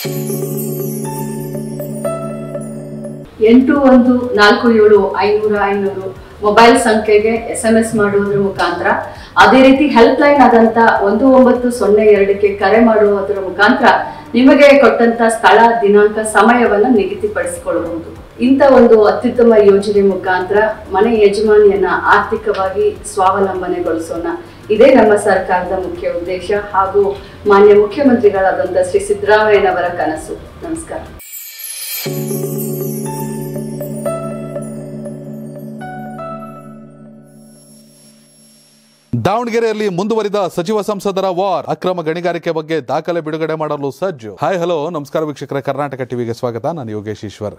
ಎಂಟು ಒಂದು ನಾಲ್ಕು ಏಳು ಐನೂರ ಐನೂರು ಮೊಬೈಲ್ ಸಂಖ್ಯೆಗೆ ಎಸ್ ಎಂ ಎಸ್ ಮಾಡುವುದರ ಮುಖಾಂತರ. ಅದೇ ರೀತಿ ಹೆಲ್ಪ್ ಲೈನ್ ಆದಂತ ಒಂದು ಒಂಬತ್ತು ಸೊನ್ನೆ ಎರಡಕ್ಕೆ ಕರೆ ಮಾಡುವುದರ ಮುಖಾಂತರ ನಿಮಗೆ ಕೊಟ್ಟಂತ ಸ್ಥಳ, ದಿನಾಂಕ, ಸಮಯವನ್ನ ನಿಗದಿಪಡಿಸಿಕೊಳ್ಳಬಹುದು. ಇಂಥ ಒಂದು ಅತ್ಯುತ್ತಮ ಯೋಜನೆ ಮುಖಾಂತರ ಮನೆ ಯಜಮಾನಿಯನ್ನ ಆರ್ಥಿಕವಾಗಿ ಸ್ವಾವಲಂಬನೆಗೊಳಿಸೋಣ. ಇದೇ ನಮ್ಮ ಸರ್ಕಾರದ ಮುಖ್ಯ ಉದ್ದೇಶ ಹಾಗೂ ಮಾನ್ಯ ಮುಖ್ಯಮಂತ್ರಿಗಳಾದಂಥ ಶ್ರೀ ಸಿದ್ದರಾಮಯ್ಯನವರ ಕನಸು. ನಮಸ್ಕಾರ. ದಾವಣಗೆರೆಯಲ್ಲಿ ಮುಂದುವರಿದ ಸಚಿವ ಸಂಸದರ ವಾರ್ ಅಕ್ರಮ ಗಣಿಗಾರಿಕೆ ಬಗ್ಗೆ ದಾಖಲೆ ಬಿಡುಗಡೆ ಮಾಡಲು ಸಜ್ಜು. ಹಾಯ್ ಹಲೋ ನಮಸ್ಕಾರ ವೀಕ್ಷಕರ. ಕರ್ನಾಟಕ ಟಿವಿಗೆ ಸ್ವಾಗತ. ನಾನು ಯೋಗೇಶ್ ಈಶ್ವರ್.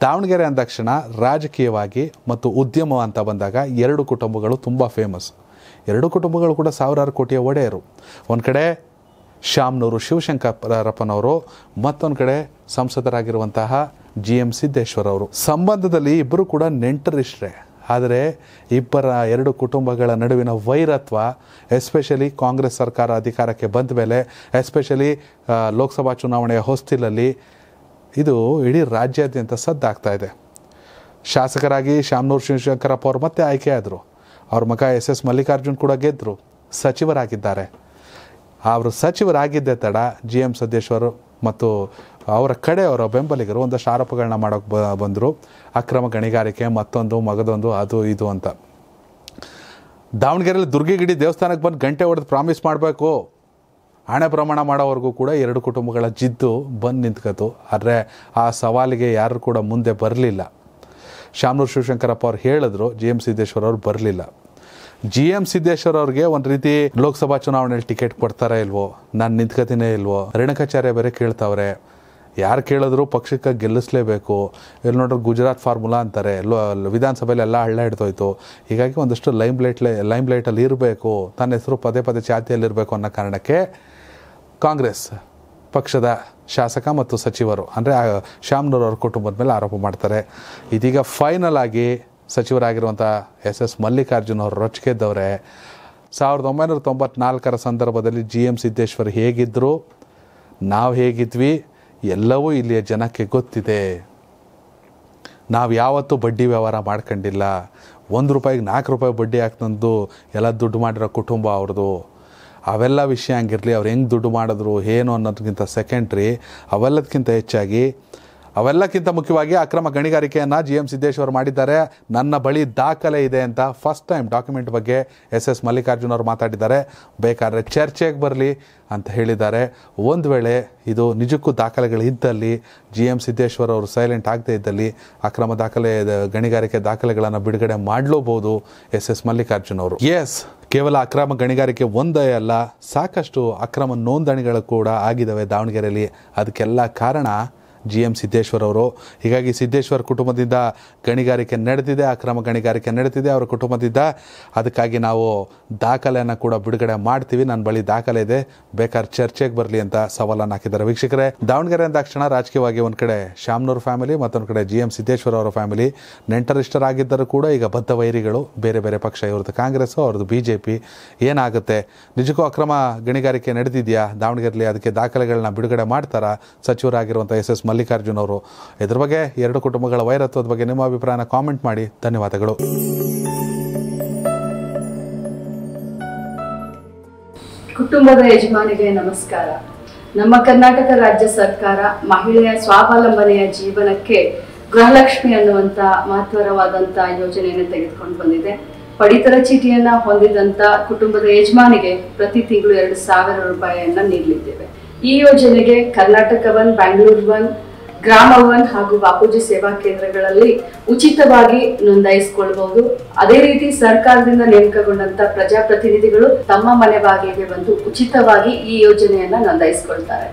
ದಾವಣಗೆರೆ ಅಂದಕ್ಷಣ ರಾಜಕೀಯವಾಗಿ ಮತ್ತು ಉದ್ಯಮ ಅಂತ ಬಂದಾಗ ಎರಡು ಕುಟುಂಬಗಳು ತುಂಬ ಫೇಮಸ್ ಎರಡು ಕುಟುಂಬಗಳು ಕೂಡ ಸಾವಿರಾರು ಕೋಟಿಯ ಒಡೆಯರು. ಒಂದು ಕಡೆ ಶ್ಯಾಮ್ನೂರು ಶಿವಶಂಕರಪ್ಪನವರು, ಮತ್ತೊಂದು ಕಡೆ ಸಂಸದರಾಗಿರುವಂತಹ ಜಿ ಎಂ ಸಿದ್ದೇಶ್ವರ್ ಅವರು ಸಂಬಂಧದಲ್ಲಿ ಇಬ್ಬರು ಕೂಡ ನೆಂಟರಿಷ್ಟ್ರೆ ಆದರೆ ಇಬ್ಬರ ಎರಡು ಕುಟುಂಬಗಳ ನಡುವಿನ ವೈರತ್ವ ಎಸ್ಪೆಷಲಿ ಕಾಂಗ್ರೆಸ್ ಸರ್ಕಾರ ಅಧಿಕಾರಕ್ಕೆ ಬಂದ ಮೇಲೆ ಎಸ್ಪೆಷಲಿ ಲೋಕಸಭಾ ಚುನಾವಣೆಯ ಹೊಸ್ತಿಲಲ್ಲಿ ಇದು ಇಡೀ ರಾಜ್ಯಾದ್ಯಂತ ಸದ್ದಾಗ್ತಾ ಇದೆ. ಶಾಸಕರಾಗಿ ಶಾಮನೂರು ಶಿವಶಂಕರಪ್ಪ ಅವರು ಮತ್ತೆ ಆಯ್ಕೆಯಾದರು. ಅವ್ರ ಮಗ ಎಸ್ ಎಸ್ ಮಲ್ಲಿಕಾರ್ಜುನ್ ಕೂಡ ಗೆದ್ದರು ಸಚಿವರಾಗಿದ್ದಾರೆ. ಅವರು ಸಚಿವರಾಗಿದ್ದೆ ತಡ ಜಿ ಎಂ ಸದ್ದೇಶ್ವರ್ ಮತ್ತು ಅವರ ಕಡೆ ಅವರ ಬೆಂಬಲಿಗರು ಒಂದಷ್ಟು ಆರೋಪಗಳನ್ನ ಮಾಡೋಕ್ಕೆ ಬ, ಬಂದರು. ಅಕ್ರಮ ಗಣಿಗಾರಿಕೆ, ಮತ್ತೊಂದು, ಮಗದೊಂದು, ಅದು, ಇದು ಅಂತ. ದಾವಣಗೆರೆಯಲ್ಲಿ ದುರ್ಗಿಗಿಡಿ ದೇವಸ್ಥಾನಕ್ಕೆ ಬಂದು ಗಂಟೆ ಹೊಡೆದು ಪ್ರಾಮಿಸ್ ಮಾಡಬೇಕು. ಹಣೆ ಪ್ರಮಾಣ ಮಾಡೋವರೆಗೂ ಕೂಡ ಎರಡು ಕುಟುಂಬಗಳ ಜಿದ್ದು ಬಂದು ನಿಂತ್ಕೋತು ಆದರೆ ಆ ಸವಾಲಿಗೆ ಯಾರು ಕೂಡ ಮುಂದೆ ಬರಲಿಲ್ಲ. ಶಾಮನೂರು ಶಿವಶಂಕರಪ್ಪ ಅವ್ರು ಹೇಳಿದ್ರು ಜಿ ಎಂ ಸಿದ್ದೇಶ್ವರ ಅವ್ರು ಬರಲಿಲ್ಲ. ಜಿ ಎಂ ಸಿದ್ದೇಶ್ವರ ಅವ್ರಿಗೆ ಒಂದು ರೀತಿ ಲೋಕಸಭಾ ಚುನಾವಣೆಯಲ್ಲಿ ಟಿಕೆಟ್ ಕೊಡ್ತಾರೆ ಇಲ್ವೋ, ನಾನು ನಿಂತ್ಕತಿನೇ ಇಲ್ವೋ ರೇಣುಕಾಚಾರ್ಯ ಬೇರೆ ಕೇಳ್ತಾವ್ರೆ. ಯಾರು ಕೇಳಿದ್ರು ಪಕ್ಷಕ್ಕೆ ಗೆಲ್ಲಿಸ್ಲೇಬೇಕು. ಇಲ್ಲಿ ನೋಡ್ರೆ ಗುಜರಾತ್ ಫಾರ್ಮುಲಾ ಅಂತಾರೆ, ಲೋ ವಿಧಾನಸಭೆಯಲ್ಲಿ ಎಲ್ಲ ಹಳ್ಳ ಹಿಡ್ದೋಯ್ತು. ಹೀಗಾಗಿ ಒಂದಷ್ಟು ಲೈಮ್ ಲೈಟ್ಲೆ ಲೈಮ್ ಲೈಟಲ್ಲಿ ಇರಬೇಕು, ತನ್ನ ಹೆಸರು ಪದೇ ಪದೇ ಚಾತಿಯಲ್ಲಿರಬೇಕು ಅನ್ನೋ ಕಾರಣಕ್ಕೆ ಕಾಂಗ್ರೆಸ್ ಪಕ್ಷದ ಶಾಸಕ ಮತ್ತು ಸಚಿವರು, ಅಂದರೆ ಶ್ಯಾಮ್ನೂರ್ ಅವರ ಕುಟುಂಬದ ಮೇಲೆ ಆರೋಪ ಮಾಡ್ತಾರೆ. ಇದೀಗ ಫೈನಲ್ ಆಗಿ ಸಚಿವರಾಗಿರುವಂಥ ಎಸ್ ಎಸ್ ಮಲ್ಲಿಕಾರ್ಜುನ್ ಅವರು ರೊಚ್ಚಿಗೆದ್ದವರೇ ಸಾವಿರದ ಒಂಬೈನೂರ ತೊಂಬತ್ನಾಲ್ಕರ ಸಂದರ್ಭದಲ್ಲಿ ಜಿ ಎಂ ಸಿದ್ದೇಶ್ವರ್ ಹೇಗಿದ್ದರು ನಾವು ಹೇಗಿದ್ವಿ? ಎಲ್ಲವೂ ಇಲ್ಲಿಯ ಜನಕ್ಕೆ ಗೊತ್ತಿದೆ. ನಾವು ಯಾವತ್ತೂ ಬಡ್ಡಿ ವ್ಯವಹಾರ ಮಾಡ್ಕೊಂಡಿಲ್ಲ. ಒಂದು ರೂಪಾಯಿಗೆ ನಾಲ್ಕು ರೂಪಾಯಿ ಬಡ್ಡಿ ಹಾಕ್ತಂದು ಎಲ್ಲ ದುಡ್ಡು ಮಾಡಿರೋ ಕುಟುಂಬ ಅವ್ರದ್ದು ಅವೆಲ್ಲ ವಿಷಯ ಹಂಗಿರಲಿ, ಅವ್ರು ಹೆಂಗೆ ದುಡ್ಡು ಮಾಡಿದ್ರು, ಏನು ಅನ್ನೋದಕ್ಕಿಂತ ಸೆಕೆಂಡ್ರಿ ಅವೆಲ್ಲದಕ್ಕಿಂತ ಹೆಚ್ಚಾಗಿ, ಅವೆಲ್ಲಕ್ಕಿಂತ ಮುಖ್ಯವಾಗಿ ಅಕ್ರಮ ಗಣಿಗಾರಿಕೆಯನ್ನು ಜಿ ಎಂ ಸಿದ್ದೇಶ್ವರ್ ಮಾಡಿದ್ದಾರೆ. ನನ್ನ ಬಳಿ ದಾಖಲೆ ಇದೆ ಅಂತ ಫಸ್ಟ್ ಟೈಮ್ ಡಾಕ್ಯುಮೆಂಟ್ ಬಗ್ಗೆ ಎಸ್ ಎಸ್ ಮಲ್ಲಿಕಾರ್ಜುನ್ ಅವರು ಮಾತಾಡಿದ್ದಾರೆ. ಬೇಕಾದರೆ ಚರ್ಚೆಗೆ ಬರಲಿ ಅಂತ ಹೇಳಿದ್ದಾರೆ. ಒಂದು ವೇಳೆ ಇದು ನಿಜಕ್ಕೂ ದಾಖಲೆಗಳು ಇದ್ದಲ್ಲಿ ಜಿ ಎಂ ಸಿದ್ದೇಶ್ವರ್ ಅವರು ಸೈಲೆಂಟ್ ಆಗದೇ ಇದ್ದಲ್ಲಿ ಅಕ್ರಮ ದಾಖಲೆ, ಗಣಿಗಾರಿಕೆ ದಾಖಲೆಗಳನ್ನು ಬಿಡುಗಡೆ ಮಾಡಲೂಬಹುದು ಎಸ್ ಎಸ್ ಮಲ್ಲಿಕಾರ್ಜುನ್ ಅವರು. ಎಸ್ ಕೇವಲ ಅಕ್ರಮ ಗಣಿಗಾರಿಕೆ ಒಂದೇ ಅಲ್ಲ ಸಾಕಷ್ಟು ಅಕ್ರಮ ನೋಂದಣಿಗಳು ಕೂಡ ಆಗಿದ್ದಾವೆ ದಾವಣಗೆರೆಯಲ್ಲಿ. ಅದಕ್ಕೆಲ್ಲ ಕಾರಣ ಜಿ ಎಂ ಸಿದ್ದೇಶ್ವರ್ ಅವರು. ಹೀಗಾಗಿ ಸಿದ್ದೇಶ್ವರ್ ಕುಟುಂಬದಿಂದ ಗಣಿಗಾರಿಕೆ ನಡೆದಿದೆ, ಅಕ್ರಮ ಗಣಿಗಾರಿಕೆ ನಡೆದಿದೆ, ಅವರ ಕುಟುಂಬದಿಂದ ಅದಕ್ಕಾಗಿ ನಾವು ದಾಖಲೆಯನ್ನು ಕೂಡ ಬಿಡುಗಡೆ ಮಾಡ್ತೀವಿ. ನನ್ನ ಬಳಿ ದಾಖಲೆ ಇದೆ. ಬೇಕಾದ್ರೆ ಚರ್ಚೆಗೆ ಬರಲಿ ಅಂತ ಸವಾಲನ್ನು ಹಾಕಿದ್ದಾರೆ. ವೀಕ್ಷಕರೇ, ದಾವಣಗೆರೆ ಅಂದಾಕ್ಷಣ ರಾಜಕೀಯವಾಗಿ ಒಂದು ಕಡೆ ಶ್ಯಾಮ್ನೂರ್ ಫ್ಯಾಮಿಲಿ, ಮತ್ತೊಂದು ಕಡೆ ಜಿ ಎಂ ಸಿದ್ದೇಶ್ವರ್ ಅವರ ಫ್ಯಾಮಿಲಿ. ನೆಂಟರಿಷ್ಟರಾಗಿದ್ದರೂ ಕೂಡ ಈಗ ಬದ್ಧ ವೈರಿಗಳು, ಬೇರೆ ಬೇರೆ ಪಕ್ಷ, ಇವ್ರದ್ದು ಕಾಂಗ್ರೆಸ್ಸು, ಅವ್ರದ್ದು ಬಿ ಜೆ ಪಿ ಏನಾಗುತ್ತೆ? ನಿಜಕ್ಕೂ ಅಕ್ರಮ ಗಣಿಗಾರಿಕೆ ನಡೆದಿದೆಯಾ? ದಾವಣಗೆರೆಯಲ್ಲಿ ಅದಕ್ಕೆ ದಾಖಲೆಗಳನ್ನ ಬಿಡುಗಡೆ ಮಾಡ್ತಾರಾ? ಸಚಿವರಾಗಿರುವಂಥ ಎಸ್ ಎಸ್ ಮಲ್ಲಿಕಾರ್ಜುನ್ ಅವರು. ಇದ್ರ ಬಗ್ಗೆ ಎರಡು ಕುಟುಂಬಗಳ ವೈರತ್ವದ ಬಗ್ಗೆ ನಿಮ್ಮ ಅಭಿಪ್ರಾಯನ ಕಾಮೆಂಟ್ ಮಾಡಿ. ಧನ್ಯವಾದಗಳು. ಕುಟುಂಬದ ಯಜಮಾನಿಗೆ ನಮಸ್ಕಾರ. ನಮ್ಮ ಕರ್ನಾಟಕ ರಾಜ್ಯ ಸರ್ಕಾರ ಮಹಿಳೆಯ ಸ್ವಾವಲಂಬನೆಯ ಜೀವನಕ್ಕೆ ಗೃಹಲಕ್ಷ್ಮಿ ಅನ್ನುವಂತ ಮಹತ್ವರವಾದಂತಹ ಯೋಜನೆಯನ್ನು ತೆಗೆದುಕೊಂಡು ಬಂದಿದೆ. ಪಡಿತರ ಚೀಟಿಯನ್ನ ಹೊಂದಿದಂತ ಕುಟುಂಬದ ಯಜಮಾನಿಗೆ ಪ್ರತಿ ತಿಂಗಳು ಎರಡು ಸಾವಿರ ರೂಪಾಯಿಯನ್ನ ನೀಡಲಿದ್ದೇವೆ. ಈ ಯೋಜನೆಗೆ ಕರ್ನಾಟಕ ಒನ್ ಬ್ಯಾಂಗ್ಳೂರ್ ಒನ್ ಗ್ರಾಮ ಒನ್ ಹಾಗೂ ಬಾಪೂಜಿ ಸೇವಾ ಕೇಂದ್ರಗಳಲ್ಲಿ ಉಚಿತವಾಗಿ ನೋಂದಾಯಿಸಿಕೊಳ್ಳಬಹುದು. ಅದೇ ರೀತಿ ಸರ್ಕಾರದಿಂದ ನೇಮಕಗೊಂಡಂತ ಪ್ರಜಾಪ್ರತಿನಿಧಿಗಳು ತಮ್ಮ ಮನೆ ಬಾಗಿಲಿಗೆ ಬಂದು ಉಚಿತವಾಗಿ ಈ ಯೋಜನೆಯನ್ನ ನೋಂದಾಯಿಸಿಕೊಳ್ತಾರೆ.